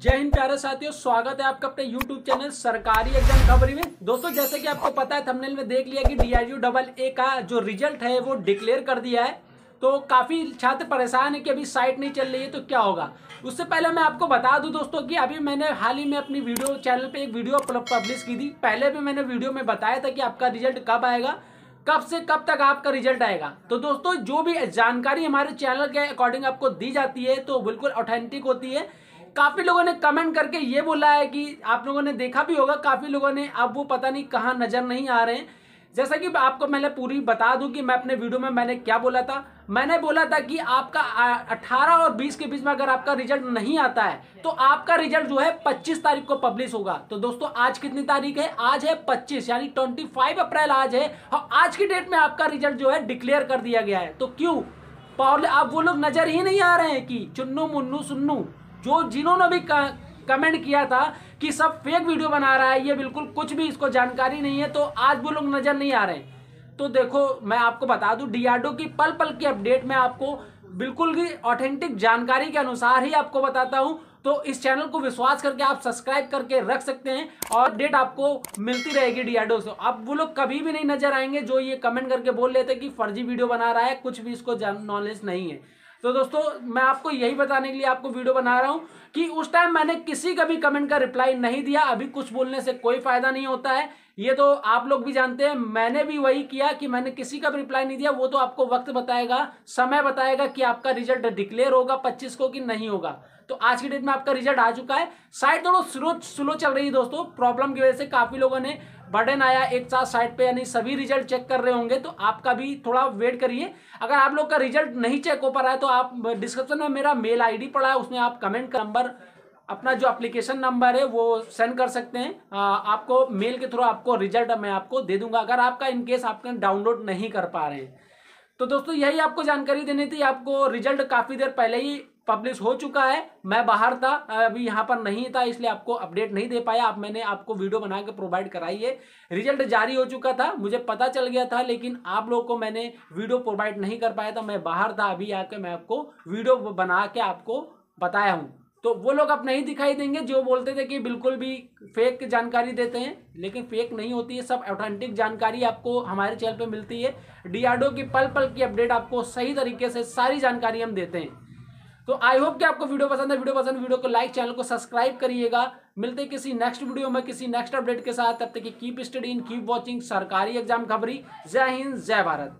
जय हिंद प्यारे साथियों, स्वागत है आपका अपने YouTube चैनल सरकारी एग्ज़ाम खबरी में। दोस्तों, जैसे कि आपको पता है थंबनेल में देख लिया कि डीआरयू डबल ए का जो रिज़ल्ट है, वो डिक्लेयर कर दिया है। तो काफ़ी छात्र परेशान है कि अभी साइट नहीं चल रही है तो क्या होगा? उससे पहले मैं आपको बता दूँ दोस्तों कि अभी मैंने हाल ही में अपनी वीडियो चैनल पे एक वीडियो पब्लिश की थी। पहले भी मैंने वीडियो में बताया था कि आपका रिज़ल्ट कब आएगा, कब से कब तक आपका रिज़ल्ट आएगा। तो दोस्तों, जो भी जानकारी हमारे चैनल के अकॉर्डिंग आपको दी जाती है तो बिल्कुल ऑथेंटिक होती है। काफ़ी लोगों ने कमेंट करके ये बोला है कि आप लोगों ने देखा भी होगा, काफ़ी लोगों ने, अब वो पता नहीं कहाँ नज़र नहीं आ रहे हैं। जैसा कि आपको मैंने पूरी बता दूँ कि मैं अपने वीडियो में मैंने क्या बोला था। मैंने बोला था कि आपका 18 और 20 के बीच में अगर आपका रिज़ल्ट नहीं आता है तो आपका रिज़ल्ट जो है 25 तारीख को पब्लिश होगा। तो दोस्तों, आज कितनी तारीख है? आज है 25 यानी 25 अप्रैल आज है, और आज की डेट में आपका रिज़ल्ट जो है डिक्लेयर कर दिया गया है। तो क्यों? पावले आप वो लोग नज़र ही नहीं आ रहे हैं कि चुन्नू मुन्नू सुन्नू। जो जिन्होंने भी कमेंट किया था कि सब फेक वीडियो बना रहा है, ये बिल्कुल कुछ भी इसको जानकारी नहीं है तो आज वो लोग नज़र नहीं आ रहे तो देखो, मैं आपको बता दूँ डीआरडो की पल पल की अपडेट में आपको बिल्कुल ही ऑथेंटिक जानकारी के अनुसार ही आपको बताता हूँ। तो इस चैनल को विश्वास करके आप सब्सक्राइब करके रख सकते हैं और अपडेट आपको मिलती रहेगी डीआरडो से। अब वो लोग कभी भी नहीं नज़र आएँगे जो ये कमेंट करके बोल लेते कि फर्जी वीडियो बना रहा है, कुछ भी इसको नॉलेज नहीं है। तो दोस्तों, मैं आपको यही बताने के लिए आपको वीडियो बना रहा हूँ कि उस टाइम मैंने किसी का भी कमेंट का रिप्लाई नहीं दिया। अभी कुछ बोलने से कोई फ़ायदा नहीं होता है। ये तो आप लोग भी जानते हैं, मैंने भी वही किया कि मैंने किसी का भी रिप्लाई नहीं दिया। वो तो आपको वक्त बताएगा, समय बताएगा कि आपका रिज़ल्ट डिक्लेयर होगा पच्चीस को कि नहीं होगा। तो आज की डेट में आपका रिज़ल्ट आ चुका है। साइट थोड़ा स्लो स्लो चल रही है दोस्तों। प्रॉब्लम की वजह से काफ़ी लोगों ने बर्डन आया एक साथ साइट पे यानी सभी रिज़ल्ट चेक कर रहे होंगे। तो आपका भी थोड़ा वेट करिए। अगर आप लोग का रिज़ल्ट नहीं चेक हो पा रहा है तो आप डिस्क्रिप्शन में मेरा मेल आईडी पड़ा है। उसमें आप कमेंट नंबर अपना जो एप्लीकेशन नंबर है वो सेंड कर सकते हैं। आ, आपको मेल के थ्रू आपको रिज़ल्ट मैं आपको दे दूँगा। अगर आपका इनकेस आपका डाउनलोड नहीं कर पा रहे हैं तो दोस्तों, यही आपको जानकारी देनी थी। आपको रिज़ल्ट काफ़ी देर पहले ही पब्लिश हो चुका है। मैं बाहर था अभी यहाँ पर नहीं था, इसलिए आपको अपडेट नहीं दे पाया। अब मैंने आपको वीडियो बना के प्रोवाइड कराई है। रिज़ल्ट जारी हो चुका था, मुझे पता चल गया था, लेकिन आप लोगों को मैंने वीडियो प्रोवाइड नहीं कर पाया था। मैं बाहर था, अभी आके मैं आपको वीडियो बना के आपको बताया हूँ। तो वो लोग अब नहीं दिखाई देंगे, जो बोलते थे कि बिल्कुल भी फेक जानकारी देते हैं, लेकिन फेक नहीं होती है, सब ऑथेंटिक जानकारी आपको हमारे चैनल पे मिलती है। डीआरडो की पल पल की अपडेट आपको सही तरीके से सारी जानकारी हम देते हैं। तो आई होप कि आपको वीडियो पसंद है, वीडियो पसंद वीडियो को लाइक चैनल को सब्सक्राइब करिएगा। मिलते किसी नेक्स्ट वीडियो में, किसी नेक्स्ट अपडेट के साथ। तब तक keep study in keep watching सरकारी एग्ज़ाम खबरी। जय हिंद, जय भारत।